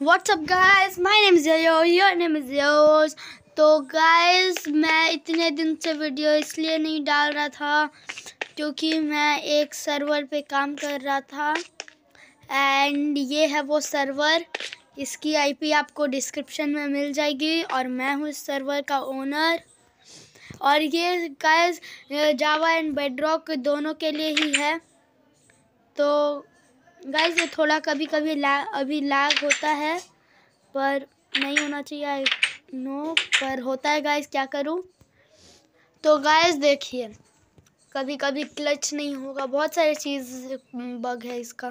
What's up guys my name is yo your name is yours तो guys मैं इतने दिन से वीडियो इसलिए नहीं डाल रहा था, क्योंकि मैं एक सर्वर पे काम कर रहा था। एंड ये है वो सर्वर इसकी आईपी आपको डिस्क्रिप्शन में मिल जाएगी, और मैं हूँ इस सर्वर का ओनर और ये गाइस जावा एंड बेडरॉक दोनों के लिए ही है। तो गाइस ये थोड़ा कभी कभी ला, अभी लैग होता है, पर नहीं होना चाहिए नो पर होता है गाइस क्या करूँ? तो गाइस देखिए कभी कभी क्लच नहीं होगा, बहुत सारी चीज़ बग है इसका।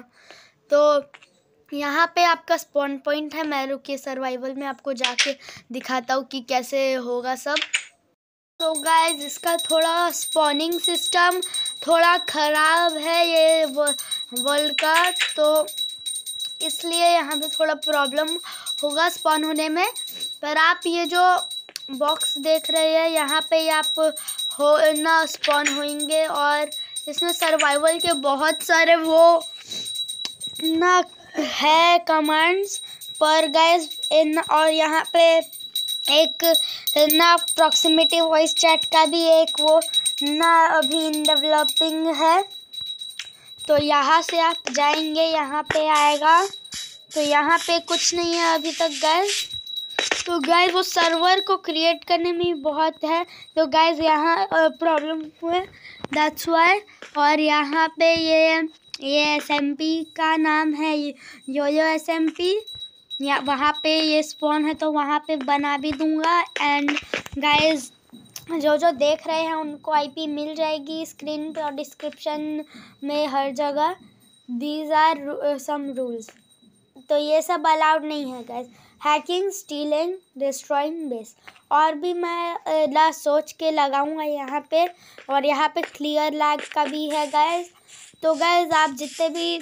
तो यहाँ पे आपका स्पॉन पॉइंट है, मैं रुकिए सर्वाइवल में आपको जाके दिखाता हूँ कि कैसे होगा सब। तो गाइस इसका थोड़ा स्पॉनिंग सिस्टम थोड़ा ख़राब है, ये वर्ल्ड का तो इसलिए यहाँ पे थोड़ा प्रॉब्लम होगा स्पॉन होने में। पर आप ये जो बॉक्स देख रहे हैं, यहाँ पे आप हो, ना स्पॉन होंगे और इसमें सर्वाइवल के बहुत सारे वो ना है कमांड्स पर गैस इन, और यहाँ पे एक ना प्रॉक्सिमिटी वॉइस चैट का भी एक वो ना अभी इन डेवलपिंग है। तो यहाँ से आप जाएँगे, यहाँ पे आएगा। तो यहाँ पे कुछ नहीं है अभी तक गैस तो गैस वो सर्वर को क्रिएट करने में बहुत है। तो गैस यहाँ प्रॉब्लम हुए। दैट्स वाई और यहाँ पे ये ये एसएमपी का नाम है yo yo S M P या, वहाँ पे ये स्पॉन है तो वहाँ पे बना भी दूँगा। एंड गाइस जो जो देख रहे हैं उनको आईपी मिल जाएगी स्क्रीन पे और डिस्क्रिप्शन में हर जगह। दीज आर सम रूल्स तो ये सब अलाउड नहीं है guys hacking stealing destroying base और भी मैं ला सोच के लगाऊँगा यहाँ पे और यहाँ पे क्लियर लैग का भी है गैस तो गैस आप जितने भी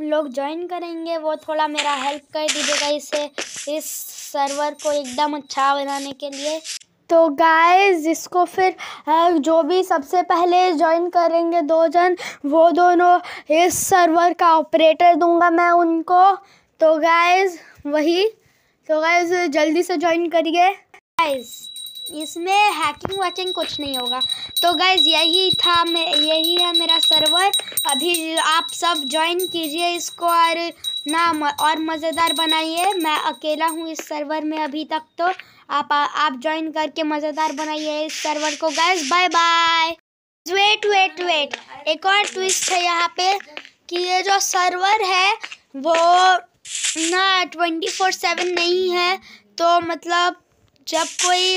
लोग ज्वाइन करेंगे, वो थोड़ा मेरा हेल्प कर दीजिएगा इसे, इस सर्वर को एकदम अच्छा बनाने के लिए। तो गाइस जिसको फिर जो भी सबसे पहले ज्वाइन करेंगे दो जन, वो दोनों इस सर्वर का ऑपरेटर दूँगा मैं उनको। तो गाइस वही। तो गाइस जल्दी से ज्वाइन करिए। गाइस इसमें हैकिंग वैकिंग कुछ नहीं होगा। तो गैज़ यही था मैं, यही है मेरा सर्वर अभी आप सब ज्वाइन कीजिए इसको और ना और मज़ेदार बनाइए। मैं अकेला हूँ इस सर्वर में अभी तक तो। आप आप ज्वाइन करके मज़ेदार बनाइए इस सर्वर को guys bye bye wait wait wait एक और ट्विस्ट है यहाँ पे कि ये जो सर्वर है, वो ना ट्वेंटी फोर सेवन नहीं है. तो मतलब जब कोई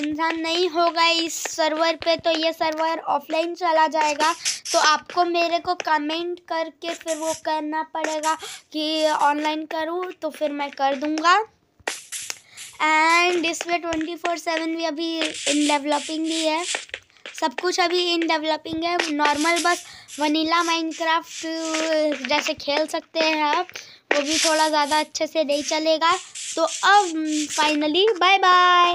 इंसान नहीं होगा इस सर्वर पे तो ये सर्वर ऑफलाइन चला जाएगा. तो आपको मेरे को कमेंट करके फिर वो करना पड़ेगा कि ऑनलाइन करूँ तो फिर मैं कर दूँगा. एंड इसमें ट्वेंटी फोर सेवन भी अभी इन डेवलपिंग भी है। सब कुछ अभी इन डेवलपिंग है। नॉर्मल बस वनीला माइनक्राफ्ट जैसे खेल सकते हैं आप, वो भी थोड़ा ज़्यादा अच्छे से नहीं चलेगा। तो अब फाइनली बाय बाय